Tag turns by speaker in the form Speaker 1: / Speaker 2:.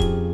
Speaker 1: you